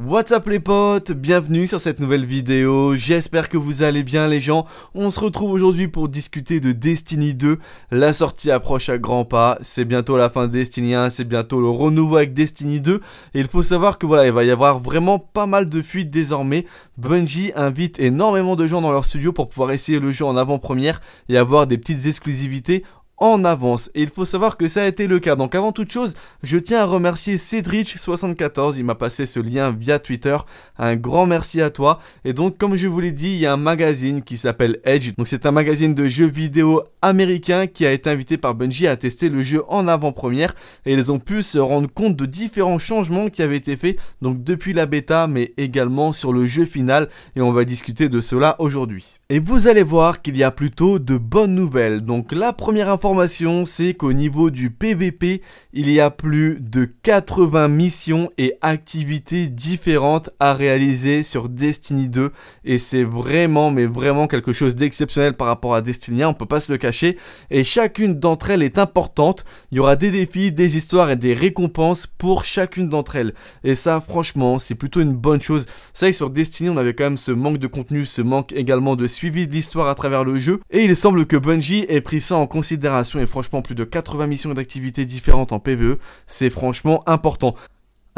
What's up les potes, bienvenue sur cette nouvelle vidéo, j'espère que vous allez bien les gens, on se retrouve aujourd'hui pour discuter de Destiny 2, la sortie approche à grands pas, c'est bientôt la fin de Destiny 1, c'est bientôt le renouveau avec Destiny 2, et il faut savoir que voilà, il va y avoir vraiment pas mal de fuites désormais, Bungie invite énormément de gens dans leur studio pour pouvoir essayer le jeu en avant-première et avoir des petites exclusivités en avance. Et il faut savoir que ça a été le cas. Donc avant toute chose, je tiens à remercier Cedric74. Il m'a passé ce lien via Twitter. Un grand merci à toi. Et donc comme je vous l'ai dit, il y a un magazine qui s'appelle Edge. Donc c'est un magazine de jeux vidéo américain qui a été invité par Bungie à tester le jeu en avant-première. Et ils ont pu se rendre compte de différents changements qui avaient été faits. Donc depuis la bêta mais également sur le jeu final. Et on va discuter de cela aujourd'hui. Et vous allez voir qu'il y a plutôt de bonnes nouvelles. Donc la première information, c'est qu'au niveau du PVP, il y a plus de 80 missions et activités différentes à réaliser sur Destiny 2. Et c'est vraiment, mais vraiment quelque chose d'exceptionnel par rapport à Destiny 1, on peut pas se le cacher. Et chacune d'entre elles est importante. Il y aura des défis, des histoires et des récompenses pour chacune d'entre elles. Et ça, franchement, c'est plutôt une bonne chose. C'est vrai que sur Destiny, on avait quand même ce manque de contenu, ce manque également de suivi de l'histoire à travers le jeu. Et il semble que Bungie ait pris ça en considération et franchement plus de 80 missions d'activités différentes en PvE, c'est franchement important.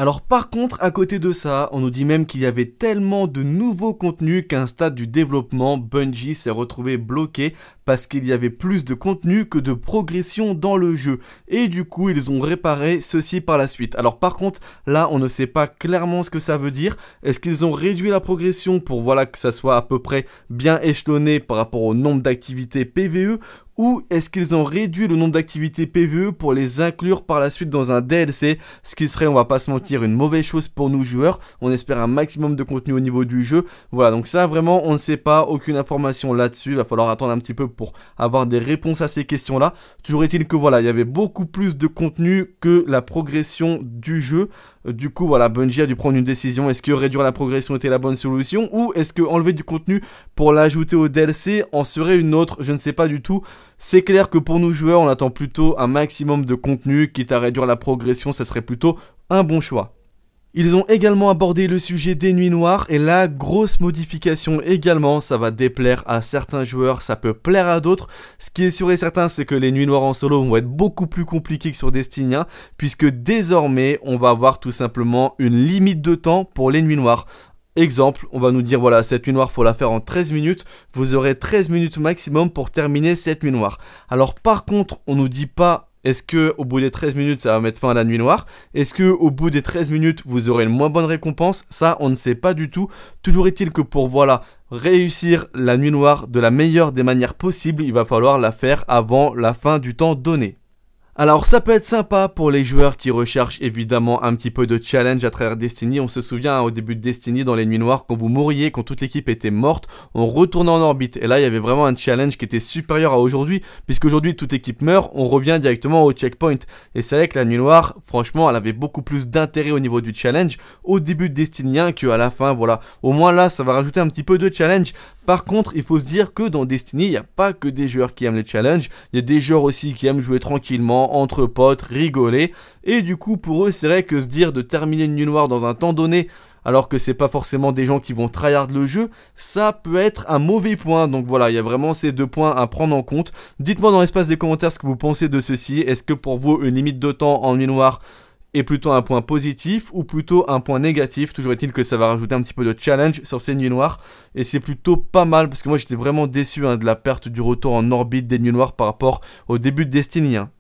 Alors par contre, à côté de ça, on nous dit même qu'il y avait tellement de nouveaux contenus qu'à un stade du développement, Bungie s'est retrouvé bloqué parce qu'il y avait plus de contenu que de progression dans le jeu. Et du coup, ils ont réparé ceci par la suite. Alors par contre, là, on ne sait pas clairement ce que ça veut dire. Est-ce qu'ils ont réduit la progression pour voilà que ça soit à peu près bien échelonné par rapport au nombre d'activités PVE ou est-ce qu'ils ont réduit le nombre d'activités PVE pour les inclure par la suite dans un DLC Ce qui serait, on va pas se mentir, une mauvaise chose pour nous joueurs. On espère un maximum de contenu au niveau du jeu. Voilà, donc ça vraiment, on ne sait pas, aucune information là-dessus. Il va falloir attendre un petit peu pour avoir des réponses à ces questions-là. Toujours est-il que voilà, il y avait beaucoup plus de contenu que la progression du jeu. Euh, du coup, voilà, Bungie a dû prendre une décision. Est-ce que réduire la progression était la bonne solution ou est-ce que enlever du contenu pour l'ajouter au DLC en serait une autre? Je ne sais pas du tout. C'est clair que pour nous joueurs, on attend plutôt un maximum de contenu, quitte à réduire la progression, ça serait plutôt un bon choix. Ils ont également abordé le sujet des nuits noires et la grosse modification également, ça va déplaire à certains joueurs, ça peut plaire à d'autres. Ce qui est sûr et certain, c'est que les nuits noires en solo vont être beaucoup plus compliquées que sur Destiny 1, puisque désormais, on va avoir tout simplement une limite de temps pour les nuits noires. Exemple, on va nous dire voilà, cette nuit noire, faut la faire en 13 minutes. Vous aurez 13 minutes maximum pour terminer cette nuit noire. Alors par contre, on nous dit pas est-ce que au bout des 13 minutes, ça va mettre fin à la nuit noire? Est-ce que au bout des 13 minutes, vous aurez une moins bonne récompense? Ça, on ne sait pas du tout. Toujours est-il que pour voilà, réussir la nuit noire de la meilleure des manières possibles, il va falloir la faire avant la fin du temps donné. Alors ça peut être sympa pour les joueurs qui recherchent évidemment un petit peu de challenge à travers Destiny. On se souvient hein, au début de Destiny dans les nuits noires quand vous mouriez, quand toute l'équipe était morte, on retournait en orbite. Et là il y avait vraiment un challenge qui était supérieur à aujourd'hui, puisqu'aujourd'hui toute équipe meurt, on revient directement au checkpoint. Et c'est vrai que la nuit noire, franchement, elle avait beaucoup plus d'intérêt au niveau du challenge au début de Destiny 1 qu'à la fin, voilà. Au moins là ça va rajouter un petit peu de challenge. Par contre, il faut se dire que dans Destiny, il n'y a pas que des joueurs qui aiment les challenges, il y a des joueurs aussi qui aiment jouer tranquillement, entre potes, rigoler. Et du coup, pour eux, c'est vrai que se dire de terminer une nuit noire dans un temps donné, alors que c'est pas forcément des gens qui vont tryhard le jeu, ça peut être un mauvais point. Donc voilà, il y a vraiment ces deux points à prendre en compte. Dites-moi dans l'espace des commentaires ce que vous pensez de ceci. Est-ce que pour vous, une limite de temps en nuit noire est plutôt un point positif ou plutôt un point négatif? Toujours est-il que ça va rajouter un petit peu de challenge sur ces nuits noires. Et c'est plutôt pas mal parce que moi j'étais vraiment déçu hein, de la perte du retour en orbite des nuits noires par rapport au début de Destiny. Hein.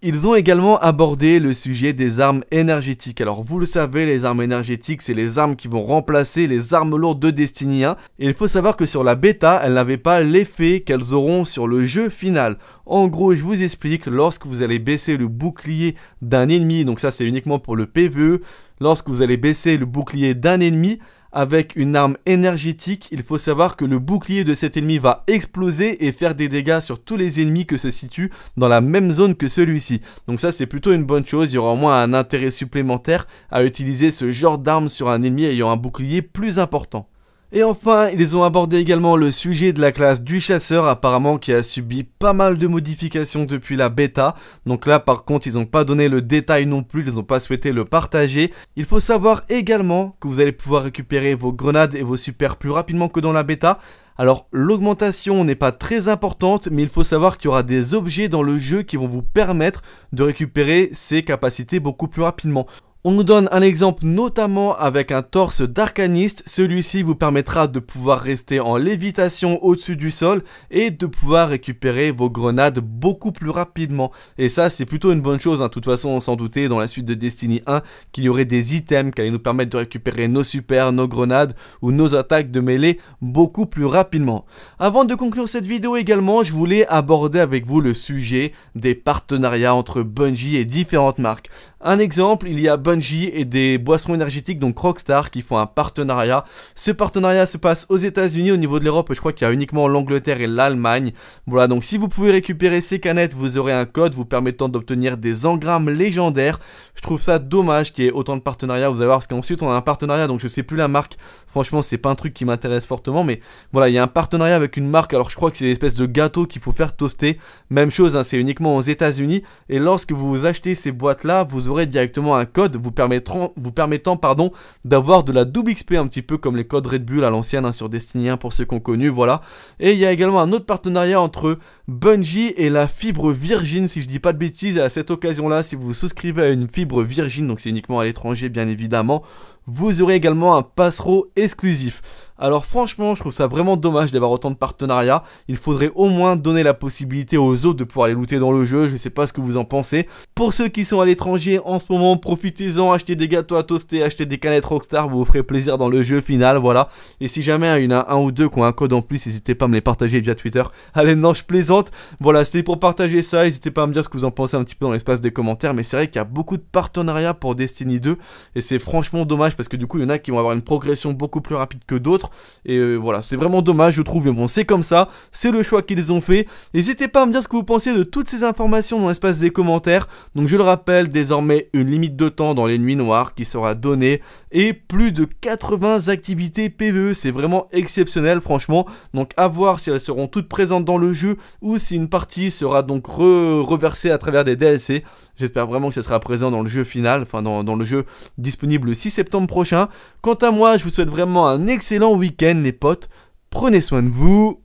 Ils ont également abordé le sujet des armes énergétiques. Alors vous le savez, les armes énergétiques, c'est les armes qui vont remplacer les armes lourdes de Destiny 1. Et il faut savoir que sur la bêta, elles n'avaient pas l'effet qu'elles auront sur le jeu final. En gros, je vous explique, lorsque vous allez baisser le bouclier d'un ennemi, donc ça c'est uniquement pour le PvE, lorsque vous allez baisser le bouclier d'un ennemi, avec une arme énergétique, il faut savoir que le bouclier de cet ennemi va exploser et faire des dégâts sur tous les ennemis que se situent dans la même zone que celui-ci. Donc ça c'est plutôt une bonne chose, il y aura au moins un intérêt supplémentaire à utiliser ce genre d'arme sur un ennemi ayant un bouclier plus important. Et enfin, ils ont abordé également le sujet de la classe du chasseur, apparemment qui a subi pas mal de modifications depuis la bêta. Donc là, par contre, ils n'ont pas donné le détail non plus, ils n'ont pas souhaité le partager. Il faut savoir également que vous allez pouvoir récupérer vos grenades et vos super plus rapidement que dans la bêta. Alors l'augmentation n'est pas très importante, mais il faut savoir qu'il y aura des objets dans le jeu qui vont vous permettre de récupérer ces capacités beaucoup plus rapidement. On nous donne un exemple notamment avec un torse d'arcaniste. Celui-ci vous permettra de pouvoir rester en lévitation au-dessus du sol et de pouvoir récupérer vos grenades beaucoup plus rapidement. Et ça, c'est plutôt une bonne chose. Hein. De toute façon, on s'en doutait dans la suite de Destiny 1 qu'il y aurait des items qui allaient nous permettre de récupérer nos super, nos grenades ou nos attaques de mêlée beaucoup plus rapidement. Avant de conclure cette vidéo également, je voulais aborder avec vous le sujet des partenariats entre Bungie et différentes marques. Un exemple, il y a Bungie et des boissons énergétiques, donc Rockstar, qui font un partenariat. Ce partenariat se passe aux États-Unis, au niveau de l'Europe, je crois qu'il y a uniquement l'Angleterre et l'Allemagne. Voilà, donc si vous pouvez récupérer ces canettes, vous aurez un code vous permettant d'obtenir des engrammes légendaires. Je trouve ça dommage qu'il y ait autant de partenariats, vous allez voir, parce qu'ensuite on a un partenariat, donc je sais plus la marque. Franchement, c'est pas un truc qui m'intéresse fortement, mais voilà, il y a un partenariat avec une marque. Alors je crois que c'est une espèce de gâteau qu'il faut faire toaster. Même chose, hein, c'est uniquement aux États-Unis. Et lorsque vous achetez ces boîtes-là, vous aurez directement un code vous, permettant pardon, d'avoir de la double XP, un petit peu comme les codes Red Bull à l'ancienne hein, sur Destiny 1 pour ceux qu'on connu, voilà. Et il y a également un autre partenariat entre Bungie et la fibre Virgin, si je dis pas de bêtises, à cette occasion-là, si vous souscrivez à une fibre Virgin, donc c'est uniquement à l'étranger bien évidemment, vous aurez également un passereau exclusif. Alors franchement, je trouve ça vraiment dommage d'avoir autant de partenariats. Il faudrait au moins donner la possibilité aux autres de pouvoir les looter dans le jeu. Je sais pas ce que vous en pensez. Pour ceux qui sont à l'étranger en ce moment, profitez-en, achetez des gâteaux à toaster, achetez des canettes Rockstar, vous vous ferez plaisir dans le jeu final, voilà. Et si jamais il y en a un ou deux qui ont un code en plus, n'hésitez pas à me les partager via Twitter. Allez, non, je plaisante. Voilà, c'était pour partager ça. N'hésitez pas à me dire ce que vous en pensez un petit peu dans l'espace des commentaires. Mais c'est vrai qu'il y a beaucoup de partenariats pour Destiny 2. Et c'est franchement dommage parce que du coup, il y en a qui vont avoir une progression beaucoup plus rapide que d'autres. Et euh, voilà, c'est vraiment dommage, je trouve. Mais bon, c'est comme ça, c'est le choix qu'ils ont fait. N'hésitez pas à me dire ce que vous pensez de toutes ces informations dans l'espace des commentaires. Donc, je le rappelle, désormais, une limite de temps dans les nuits noires qui sera donnée et plus de 80 activités PVE. C'est vraiment exceptionnel, franchement. Donc, à voir si elles seront toutes présentes dans le jeu ou si une partie sera donc reversée à travers des DLC. J'espère vraiment que ça sera présent dans le jeu final, enfin dans, dans le jeu disponible le 6 septembre prochain. Quant à moi, je vous souhaite vraiment un excellent week-end les potes. Prenez soin de vous.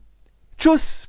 Tchuss